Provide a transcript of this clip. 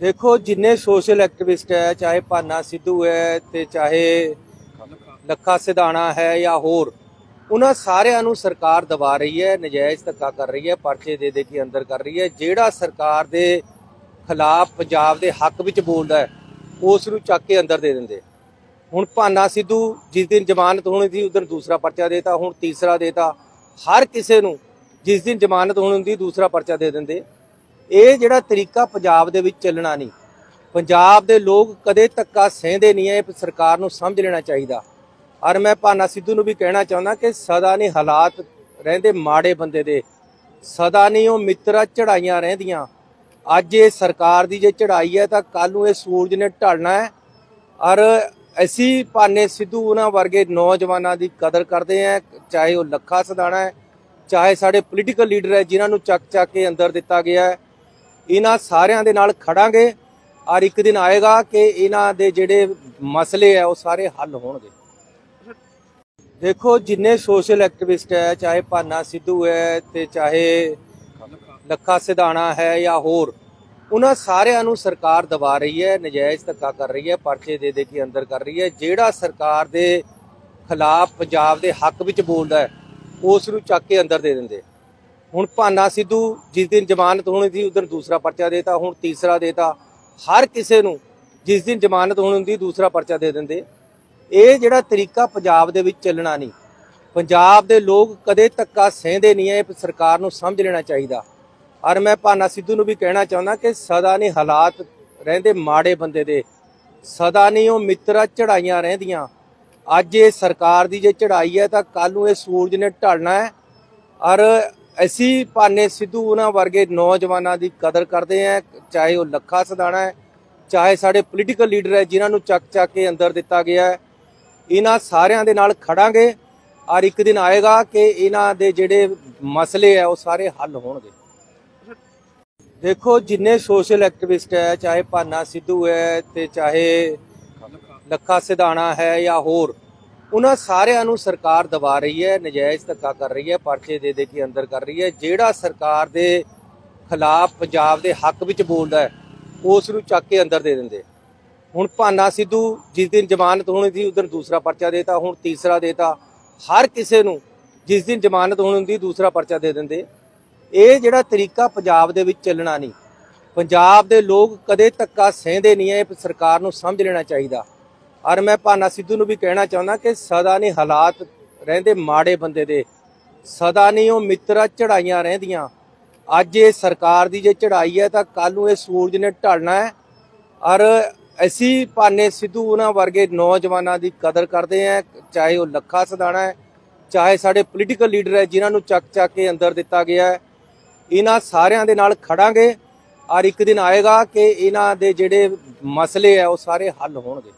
ਦੇਖੋ, ਜਿੰਨੇ social activist ਹੈ, ਚਾਹੇ ਭਾਨਾ ਸਿੱਧੂ ਹੈ ਤੇ ਚਾਹੇ ਲੱਖਾ ਸਿਧਾਣਾ ਹੈ ਜਾਂ ਹੋਰ, ਉਹਨਾਂ ਸਾਰਿਆਂ ਨੂੰ ਸਰਕਾਰ ਦਬਾ ਰਹੀ ਹੈ, ਨਜਾਇਜ਼ ਧੱਕਾ ਕਰ ਰਹੀ ਹੈ, ਪਰਚੇ ਦੇ ਦੇ ਕੇ ਅੰਦਰ ਕਰ ਰਹੀ ਹੈ। ਜਿਹੜਾ ਸਰਕਾਰ ਦੇ ਖਿਲਾਫ ਪੰਜਾਬ ਦੇ ਹੱਕ ਵਿੱਚ ਬੋਲਦਾ ਹੈ, ਉਸ ਨੂੰ ਚੱਕ ਕੇ ਅੰਦਰ ਦੇ ਦਿੰਦੇ। ਹੁਣ ਭਾਨਾ ਸਿੱਧੂ ਜਿਸ ਦਿਨ ਜ਼ਮਾਨਤ ਹੋਣੀ ਸੀ ਉਸ ਦਿਨ ਦੂਸਰਾ ਪਰਚਾ ਦੇਤਾ, ਹੁਣ ਤੀਸਰਾ ਦੇਤਾ। ਹਰ ਕਿਸੇ ਨੂੰ ਜਿਸ ਦਿਨ ਜ਼ਮਾਨਤ ਹੋਣੀ ਹੁੰਦੀ, ਦੂਸਰਾ ਪਰਚਾ ਦੇ ਦਿੰਦੇ। ਇਹ ਜਿਹੜਾ ਤਰੀਕਾ ਪੰਜਾਬ ਦੇ ਵਿੱਚ ਚੱਲਣਾ ਨਹੀਂ। ਪੰਜਾਬ ਦੇ ਲੋਕ ਕਦੇ ਧੱਕਾ ਸਹਿੰਦੇ ਨਹੀਂ ਹੈ ਇਹ ਸਰਕਾਰ ਨੂੰ ਸਮਝ ਲੈਣਾ ਚਾਹੀਦਾ। ਔਰ ਮੈਂ ਭਾਨਾ ਸਿੱਧੂ ਨੂੰ ਵੀ ਕਹਿਣਾ ਚਾਹੁੰਦਾ ਕਿ ਸਦਾ ਨਹੀਂ ਹਾਲਾਤ ਰਹਿੰਦੇ ਮਾੜੇ ਬੰਦੇ ਦੇ। ਸਦਾ ਨਹੀਂ ਉਹ ਮਿੱਤਰਾ ਚੜਾਈਆਂ ਰਹਿੰਦੀਆਂ। ਅੱਜ ਇਹ ਸਰਕਾਰ ਦੀ ਜੇ ਚੜਾਈ ਹੈ ਤਾਂ ਕੱਲ ਨੂੰ ਇਹ ਸੂਰਜ ਨੇ ਢਲਣਾ ਹੈ। ਔਰ ਅਸੀਂ ਭਾਨੇ ਸਿੱਧੂ ਉਹਨਾਂ ਵਰਗੇ ਨੌਜਵਾਨਾਂ ਦੀ ਕਦਰ ਕਰਦੇ ਆ ਚਾਹੇ ਉਹ ਲੱਖਾ ਸਦਾਣਾ ਹੈ, ਚਾਹੇ ਸਾਡੇ ਪੋਲੀਟੀਕਲ ਲੀਡਰ ਹੈ, ਜਿਨ੍ਹਾਂ ਨੂੰ ਚੱਕ ਚੱਕ ਕੇ ਅੰਦਰ ਦਿੱਤਾ ਗਿਆ ਹੈ। ਇਹਨਾਂ ਸਾਰਿਆਂ ਦੇ ਨਾਲ ਖੜਾਂਗੇ। ਔਰ ਇੱਕ ਦਿਨ ਆਏਗਾ ਕਿ ਇਹਨਾਂ ਦੇ ਜਿਹੜੇ ਮਸਲੇ ਆ, ਉਹ ਸਾਰੇ ਹੱਲ ਹੋਣਗੇ। ਦੇਖੋ, ਜਿੰਨੇ ਸੋਸ਼ਲ ਐਕਟਿਵਿਸਟ ਹੈ, ਚਾਹੇ ਭਾਨਾ ਸਿੱਧੂ ਹੈ ਤੇ ਚਾਹੇ ਲੱਖਾ ਸਿਧਾਣਾ ਹੈ ਜਾਂ ਹੋਰ, ਉਹਨਾਂ ਸਾਰਿਆਂ ਨੂੰ ਸਰਕਾਰ ਦਬਾ ਰਹੀ ਹੈ, ਨਜਾਇਜ਼ ਧੱਕਾ ਕਰ ਰਹੀ ਹੈ, ਪਰਚੇ ਦੇ ਦੇ ਕੇ ਅੰਦਰ ਕਰ ਰਹੀ ਹੈ। ਜਿਹੜਾ ਸਰਕਾਰ ਦੇ ਖਿਲਾਫ ਪੰਜਾਬ ਦੇ ਹੱਕ ਵਿੱਚ ਬੋਲਦਾ ਹੈ, ਉਸ ਨੂੰ ਚੱਕ ਕੇ ਅੰਦਰ ਦੇ ਦਿੰਦੇ। ਹੁਣ ਭਾਨਾ ਸਿੱਧੂ ਜਿਸ ਦਿਨ ਜ਼ਮਾਨਤ ਹੋਣੀ ਸੀ, ਉਸ ਦਿਨ ਦੂਸਰਾ ਪਰਚਾ ਦੇਤਾ, ਹੁਣ ਤੀਸਰਾ ਦੇਤਾ। ਹਰ ਕਿਸੇ ਨੂੰ ਜਿਸ ਦਿਨ ਜ਼ਮਾਨਤ ਹੋਣੀ ਹੁੰਦੀ, ਦੂਸਰਾ ਪਰਚਾ ਦੇ ਦਿੰਦੇ। ਇਹ ਜਿਹੜਾ ਤਰੀਕਾ ਪੰਜਾਬ ਦੇ ਵਿੱਚ ਚੱਲਣਾ ਨਹੀਂ। ਪੰਜਾਬ ਦੇ ਲੋਕ ਕਦੇ ਧੱਕਾ ਸਹਿੰਦੇ ਨਹੀਂ ਹੈ ਇਹ ਸਰਕਾਰ ਨੂੰ ਸਮਝ ਲੈਣਾ ਚਾਹੀਦਾ। ਔਰ ਮੈਂ ਭਾਨਾ ਸਿੱਧੂ ਨੂੰ ਵੀ ਕਹਿਣਾ ਚਾਹੁੰਦਾ ਕਿ ਸਦਾ ਨਹੀਂ ਹਾਲਾਤ ਰਹਿੰਦੇ ਮਾੜੇ ਬੰਦੇ ਦੇ। ਸਦਾ ਨਹੀਂ ਉਹ ਮਿੱਤਰਾ ਚੜਾਈਆਂ ਰਹਿੰਦੀਆਂ। ਅੱਜ ਇਹ ਸਰਕਾਰ ਦੀ ਜੇ ਚੜਾਈ ਹੈ, ਤਾਂ ਕੱਲ ਨੂੰ ਇਹ ਸੂਰਜ ਨੇ ਢਲਣਾ ਹੈ। ਔਰ ਅਸੀਂ ਭਾਨੇ ਸਿੱਧੂ ਉਹਨਾਂ ਵਰਗੇ ਨੌਜਵਾਨਾਂ ਦੀ ਕਦਰ ਕਰਦੇ ਆ, ਚਾਹੇ ਉਹ ਲੱਖਾ ਸਦਾਣਾ ਹੈ, ਚਾਹੇ ਸਾਡੇ ਪੋਲੀਟੀਕਲ ਲੀਡਰ ਹੈ, ਜਿਨ੍ਹਾਂ ਨੂੰ ਚੱਕ ਚੱਕ ਕੇ ਅੰਦਰ ਦਿੱਤਾ ਗਿਆ ਹੈ। ਇਹਨਾਂ ਸਾਰਿਆਂ ਦੇ ਨਾਲ ਖੜਾਂਗੇ। ਔਰ ਇੱਕ ਦਿਨ ਆਏਗਾ ਕਿ ਇਹਨਾਂ ਦੇ ਜਿਹੜੇ ਮਸਲੇ ਆ, ਉਹ ਸਾਰੇ ਹੱਲ ਹੋਣਗੇ। ਦੇਖੋ, ਜਿੰਨੇ ਸੋਸ਼ਲ ਐਕਟਿਵਿਸਟ ਹੈ, ਚਾਹੇ ਭਾਨਾ ਸਿੱਧੂ ਹੈ ਤੇ ਚਾਹੇ ਲੱਖਾ ਸਿਧਾਣਾ ਹੈ ਜਾਂ ਹੋਰ ਉਹਨਾਂ ਸਾਰਿਆਂ ਨੂੰ ਸਰਕਾਰ ਦਬਾ ਰਹੀ ਹੈ, ਨਜਾਇਜ਼ ਧੱਕਾ ਕਰ ਰਹੀ ਹੈ, ਪਰਚੇ ਦੇ ਦੇ ਕੇ ਅੰਦਰ ਕਰ ਰਹੀ ਹੈ। ਜਿਹੜਾ ਸਰਕਾਰ ਦੇ ਖਿਲਾਫ ਪੰਜਾਬ ਦੇ ਹੱਕ ਵਿੱਚ ਬੋਲਦਾ ਹੈ, ਉਸ ਨੂੰ ਚੱਕ ਕੇ ਅੰਦਰ ਦੇ ਦਿੰਦੇ। ਹੁਣ ਭਾਨਾ ਸਿੱਧੂ ਜਿਸ ਦਿਨ ਜ਼ਮਾਨਤ ਹੋਣੀ ਸੀ, ਉਸ ਦਿਨ ਦੂਸਰਾ ਪਰਚਾ ਦੇਤਾ, ਹੁਣ ਤੀਸਰਾ ਦੇਤਾ। ਹਰ ਕਿਸੇ ਨੂੰ ਜਿਸ ਦਿਨ ਜ਼ਮਾਨਤ ਹੋਣੀ ਹੁੰਦੀ, ਦੂਸਰਾ ਪਰਚਾ ਦੇ ਦਿੰਦੇ। ਇਹ ਜਿਹੜਾ ਤਰੀਕਾ ਪੰਜਾਬ ਦੇ ਵਿੱਚ ਚੱਲਣਾ ਨਹੀਂ। ਪੰਜਾਬ ਦੇ ਲੋਕ ਕਦੇ ਧੱਕਾ ਸਹਿੰਦੇ ਨਹੀਂ ਹੈ, ਇਹ ਸਰਕਾਰ ਨੂੰ ਸਮਝ ਲੈਣਾ ਚਾਹੀਦਾ। ਔਰ ਮੈਂ ਭਾਨਾ ਸਿੱਧੂ ਨੂੰ ਵੀ ਕਹਿਣਾ ਚਾਹੁੰਦਾ ਕਿ ਸਦਾ ਨਹੀਂ ਹਾਲਾਤ ਰਹਿੰਦੇ ਮਾੜੇ ਬੰਦੇ ਦੇ। ਸਦਾ ਨਹੀਂ ਉਹ ਮਿੱਤਰਾ ਚੜਾਈਆਂ ਰਹਿੰਦੀਆਂ। ਅੱਜ ਇਹ ਸਰਕਾਰ ਦੀ ਜੇ ਚੜਾਈ ਹੈ ਤਾਂ ਕੱਲ ਨੂੰ ਇਹ ਸੂਰਜ ਨੇ ਢਲਣਾ ਹੈ। ਔਰ ਅਸੀਂ ਭਾਨੇ ਸਿੱਧੂ ਉਹਨਾਂ ਵਰਗੇ ਨੌਜਵਾਨਾਂ ਦੀ ਕਦਰ ਕਰਦੇ ਆ ਚਾਹੇ ਉਹ ਲੱਖਾ ਸਦਾਣਾ ਹੈ, ਚਾਹੇ ਸਾਡੇ ਪੋਲੀਟੀਕਲ ਲੀਡਰ ਹੈ, ਜਿਨ੍ਹਾਂ ਨੂੰ ਚੱਕ ਚੱਕ ਕੇ ਅੰਦਰ ਦਿੱਤਾ ਗਿਆ ਹੈ। ਇਹਨਾਂ ਸਾਰਿਆਂ ਦੇ ਨਾਲ ਖੜਾਂਗੇ ਔਰ ਇੱਕ ਦਿਨ ਆਏਗਾ ਕਿ ਇਹਨਾਂ ਦੇ ਜਿਹੜੇ ਮਸਲੇ ਆ ਉਹ ਸਾਰੇ ਹੱਲ ਹੋਣਗੇ।